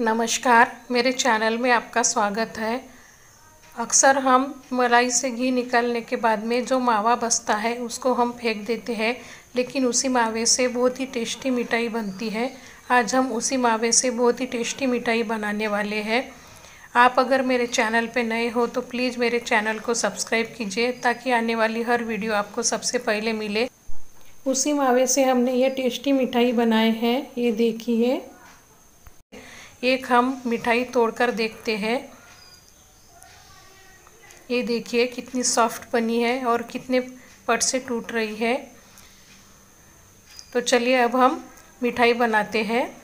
नमस्कार, मेरे चैनल में आपका स्वागत है। अक्सर हम मलाई से घी निकालने के बाद में जो मावा बसता है, उसको हम फेंक देते हैं, लेकिन उसी मावे से बहुत ही टेस्टी मिठाई बनती है। आज हम उसी मावे से बहुत ही टेस्टी मिठाई बनाने वाले हैं। आप अगर मेरे चैनल पे नए हो तो प्लीज़ मेरे चैनल को सब्सक्राइब कीजिए, ताकि आने वाली हर वीडियो आपको सबसे पहले मिले। उसी मावे से हमने ये टेस्टी मिठाई बनाए हैं, ये देखिए। एक हम मिठाई तोड़कर देखते हैं। ये देखिए कितनी सॉफ्ट बनी है और कितने पट से टूट रही है। तो चलिए अब हम मिठाई बनाते हैं।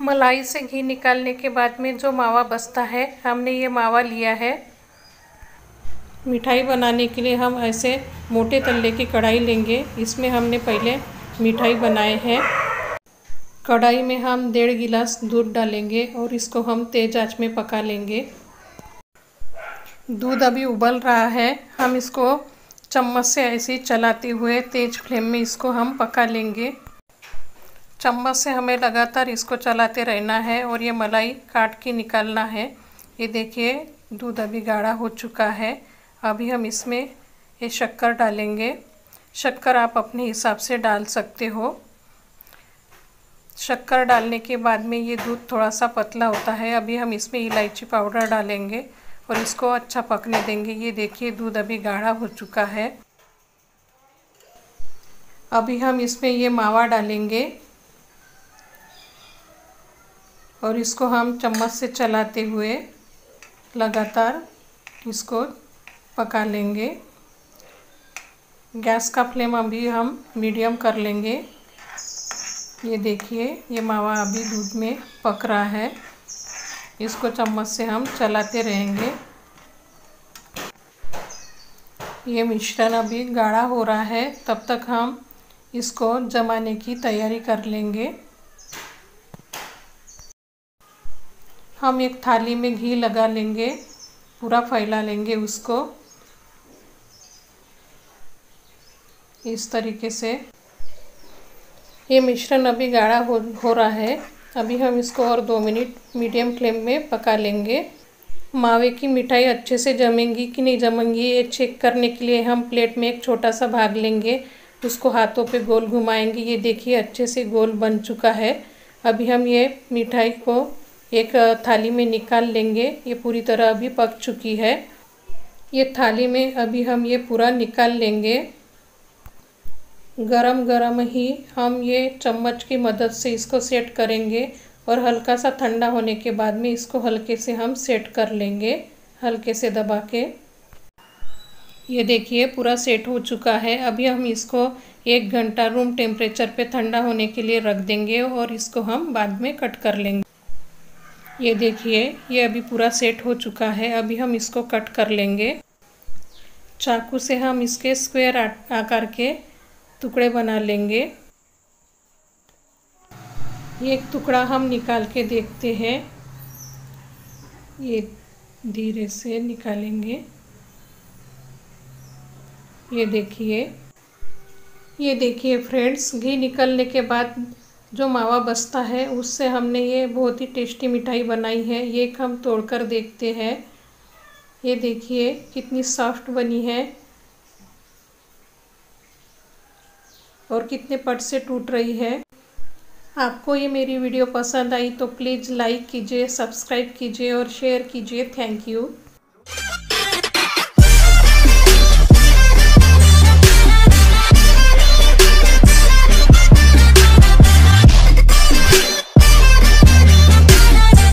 मलाई से घी निकालने के बाद में जो मावा बचता है, हमने ये मावा लिया है। मिठाई बनाने के लिए हम ऐसे मोटे तल्ले की कढ़ाई लेंगे। इसमें हमने पहले मिठाई बनाए हैं। कढ़ाई में हम डेढ़ गिलास दूध डालेंगे और इसको हम तेज़ आँच में पका लेंगे। दूध अभी उबल रहा है। हम इसको चम्मच से ऐसे चलाते हुए तेज़ फ्लेम में इसको हम पका लेंगे। चम्मच से हमें लगातार इसको चलाते रहना है और ये मलाई काट के निकालना है। ये देखिए, दूध अभी गाढ़ा हो चुका है। अभी हम इसमें ये शक्कर डालेंगे। शक्कर आप अपने हिसाब से डाल सकते हो। शक्कर डालने के बाद में ये दूध थोड़ा सा पतला होता है। अभी हम इसमें इलायची पाउडर डालेंगे और इसको अच्छा पकने देंगे। ये देखिए, दूध अभी गाढ़ा हो चुका है। अभी हम इसमें ये मावा डालेंगे और इसको हम चम्मच से चलाते हुए लगातार इसको पका लेंगे। गैस का फ्लेम अभी हम मीडियम कर लेंगे। ये देखिए, ये मावा अभी दूध में पक रहा है। इसको चम्मच से हम चलाते रहेंगे। ये मिश्रण अभी गाढ़ा हो रहा है, तब तक हम इसको जमाने की तैयारी कर लेंगे। हम एक थाली में घी लगा लेंगे, पूरा फैला लेंगे उसको। इस तरीके से ये मिश्रण अभी गाढ़ा हो हो रहा है। अभी हम इसको और दो मिनट मीडियम फ्लेम में पका लेंगे। मावे की मिठाई अच्छे से जमेंगी कि नहीं जमेंगी, ये चेक करने के लिए हम प्लेट में एक छोटा सा भाग लेंगे। उसको हाथों पे गोल घुमाएँगे। ये देखिए, अच्छे से गोल बन चुका है। अभी हम ये मिठाई को एक थाली में निकाल लेंगे। ये पूरी तरह अभी पक चुकी है। ये थाली में अभी हम ये पूरा निकाल लेंगे। गरम गरम ही हम ये चम्मच की मदद से इसको सेट करेंगे और हल्का सा ठंडा होने के बाद में इसको हल्के से हम सेट कर लेंगे, हल्के से दबा के। ये देखिए, पूरा सेट हो चुका है। अभी हम इसको एक घंटा रूम टेम्परेचर पे ठंडा होने के लिए रख देंगे और इसको हम बाद में कट कर लेंगे। ये देखिए, ये अभी पूरा सेट हो चुका है। अभी हम इसको कट कर लेंगे। चाकू से हम इसके स्क्वायर आकार के टुकड़े बना लेंगे। एक टुकड़ा हम निकाल के देखते हैं। ये धीरे से निकालेंगे। ये देखिए। ये देखिए फ्रेंड्स, घी निकलने के बाद जो मावा बचता है, उससे हमने ये बहुत ही टेस्टी मिठाई बनाई है। ये हम तोड़कर देखते हैं। ये देखिए कितनी सॉफ्ट बनी है। और कितने पट से टूट रही है। आपको ये मेरी वीडियो पसंद आई तो प्लीज़ लाइक कीजिए, सब्सक्राइब कीजिए और शेयर कीजिए। Thank you.